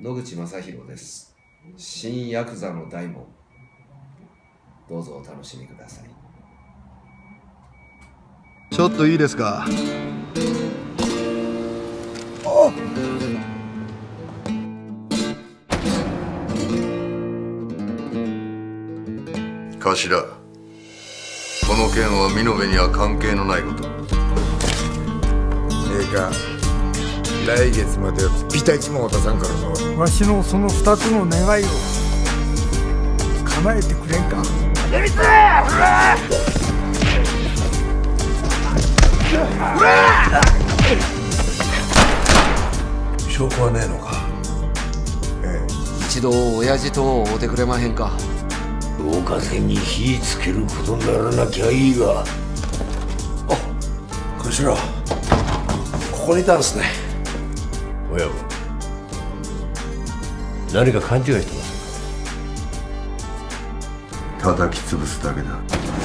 野口正弘です。新ヤクザの大門。どうぞお楽しみください。ちょっといいですか？頭。この件は美濃部には関係のないこと。ええか来月まではピタイチも渡さんからの。わしのその二つの願いを。叶えてくれんか。証拠はねえのか？一度親父と会うてくれまへんか。大風に火つけることにならなきゃいいが。あ頭ここにいたんですね親分何か勘違いしてます叩き潰すだけだ。